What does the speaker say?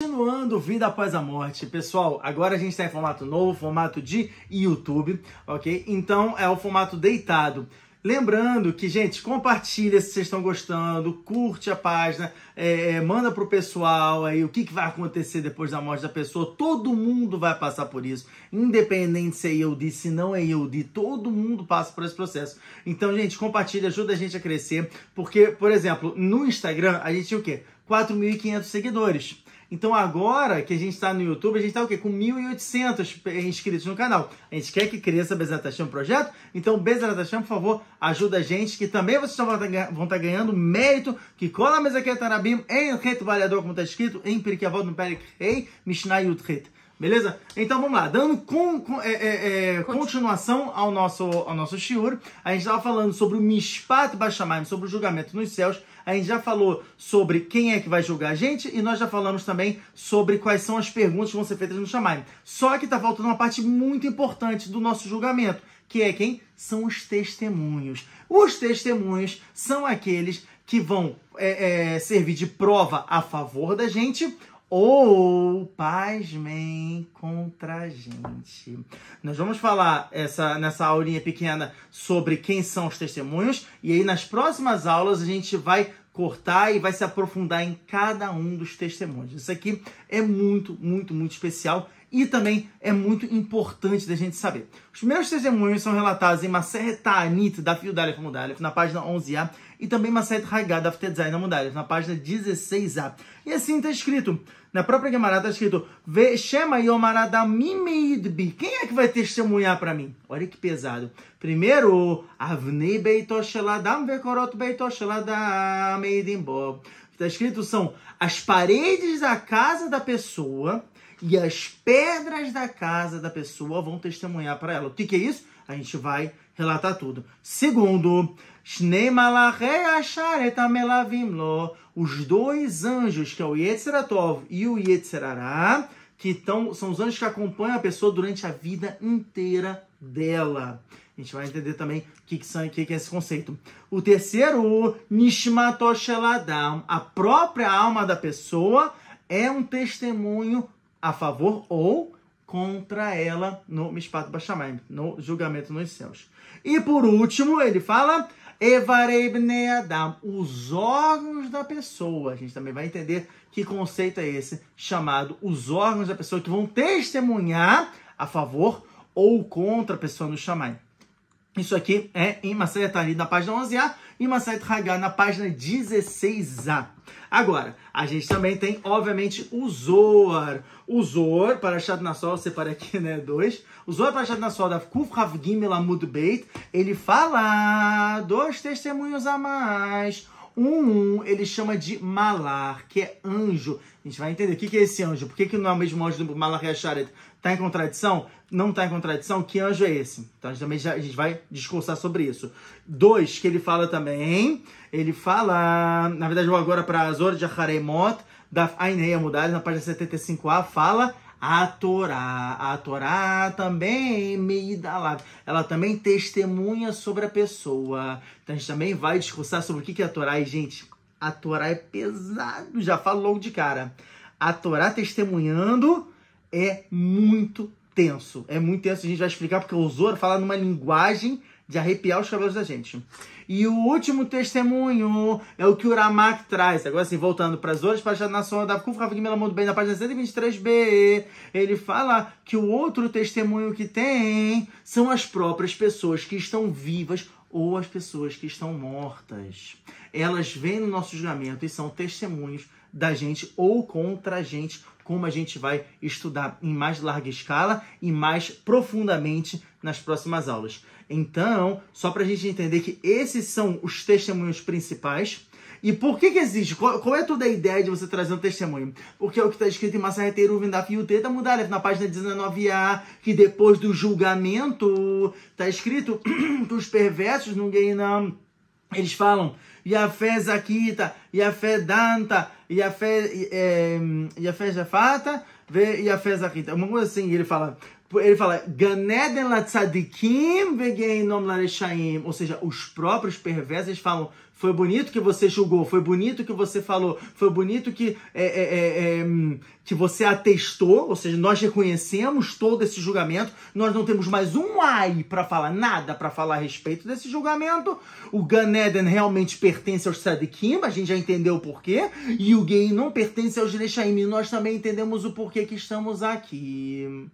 Continuando Vida Após a Morte. Pessoal, agora a gente está em formato novo, formato de YouTube, ok? Então é o formato deitado. Lembrando que, gente, compartilha se vocês estão gostando, curte a página, é, é manda pro pessoal aí o que, que vai acontecer depois da morte da pessoa. Todo mundo vai passar por isso, independente se é Yehudi, se não é Yehudi, todo mundo passa por esse processo. Então, gente, compartilha, ajuda a gente a crescer, porque, por exemplo, no Instagram a gente tinha o quê? 4.500 seguidores. Então agora que a gente está no YouTube, a gente está o quê? Com 1.800 inscritos no canal. A gente quer que cresça Bezerra Hashem projeto, então Bezerra Hashem, por favor, ajuda a gente, que também vocês vão estar tá ganhando mérito, que cola a mesa que Tarabim em Reto Valhador, como está escrito em Pirkei no Perik Rei, Mishnah Yudhet. Beleza? Então vamos lá, dando com, com, é, é, é, continuação ao nosso, ao nosso shiur, a gente estava falando sobre o Mishpat Bashamayim, sobre o julgamento nos céus, a gente já falou sobre quem é que vai julgar a gente e nós já falamos também sobre quais são as perguntas que vão ser feitas no Shamayim. Só que está faltando uma parte muito importante do nosso julgamento, que é quem? São os testemunhos. Os testemunhos são aqueles que vão é, é, servir de prova a favor da gente ou, pasmem, contra a gente. Nós vamos falar essa, nessa aulinha pequena sobre quem são os testemunhos, e aí nas próximas aulas a gente vai cortar e vai se aprofundar em cada um dos testemunhos. Isso aqui é muito, muito, muito especial e também é muito importante da gente saber. Os primeiros testemunhos são relatados em Maser Ta'anit, da Fio Dalef Mudalef, na página 11a, e também Maser Hagad, da Ftedzai na Mudalef, na página 16a. E assim está escrito, na própria Gemara está escrito, Shema Yomaradamimeidbi. Quem é que vai testemunhar para mim? Olha que pesado. Primeiro, Avnei Beito Sheladam Vekorot Beito Sheladam Eidimbo. Está escrito são as paredes da casa da pessoa e as pedras da casa da pessoa vão testemunhar para ela. O que, que é isso? A gente vai relatar tudo. Segundo, os dois anjos, que é o Yetzeratov e o Yetzerará, que tão, são os anjos que acompanham a pessoa durante a vida inteira dela. A gente vai entender também o que, que, que é esse conceito. O terceiro, Nishmatosheladam, a própria alma da pessoa é um testemunho a favor ou contra ela no Mishpat Bashamayim, no julgamento nos céus. E por último, ele fala Evarei Bnei Adam, os órgãos da pessoa. A gente também vai entender que conceito é esse, chamado os órgãos da pessoa que vão testemunhar a favor ou contra a pessoa no Shamayim. Isso aqui é em Maseret Tani, na página 11a, e Maseret Hagá, na página 16a. Agora, a gente também tem, obviamente, o Zoar. O Zoar, para Shat Nassol, separei aqui, né, dois. O Zoar para Shat Nassol, da Kuf Rav Gimel Amud Beit, ele fala dois testemunhos a mais. Um, ele chama de Malar, que é anjo. A gente vai entender o que é esse anjo. Por que, que não é o mesmo anjo do Malar e? Está em contradição? Não está em contradição? Que anjo é esse? Então a gente também já, a gente vai discursar sobre isso. Dois, que ele fala também, ele fala, na verdade eu vou agora para Azor de Haremot, da Aineia Mudalha, na página 75a, fala a Torá. A Torá também, Meidalav, ela também testemunha sobre a pessoa. Então a gente também vai discursar sobre o que é a Torá. E, gente, a Torá é pesado, já falo logo de cara. A Torá testemunhando é muito tenso. É muito tenso, a gente vai explicar porque o Zoro fala numa linguagem de arrepiar os cabelos da gente. E o último testemunho é o que o Ramak traz. Agora sim, voltando para as outras páginas da nação da Kuf Ravigimela muito bem, na página 123b, ele fala que o outro testemunho que tem são as próprias pessoas que estão vivas ou as pessoas que estão mortas. Elas vêm no nosso julgamento e são testemunhos da gente ou contra a gente, como a gente vai estudar em mais larga escala e mais profundamente nas próximas aulas. Então, só para a gente entender que esses são os testemunhos principais. E por que que existe? Qual, qual, é toda a ideia de você trazer um testemunho? Porque é o que está escrito em Massareteiro Vindaf Yuteta Mudalef, na página 19a, que depois do julgamento, está escrito que os perversos no Guinam, eles falam Yafé Zakita, Yafé Danta, Yafé, é, Yafé Jafata, Yafé Zakita. Uma coisa assim, ele fala, ele fala, Ganeden la tzadikim vegeinom la reshaim, ou seja, os próprios perversos falam, Foi bonito que você julgou, foi bonito que você falou, foi bonito que, é, é, é, é que você atestou, ou seja, nós reconhecemos todo esse julgamento, nós não temos mais um ai para falar, nada para falar a respeito desse julgamento. O Gan Eden realmente pertence aos Sadikim, a gente já entendeu o porquê, e o Gay não pertence aos Girechaim, nós também entendemos o porquê que estamos aqui.